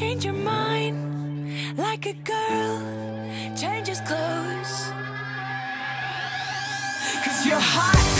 change your mind like a girl changes clothes. Cause you're hot.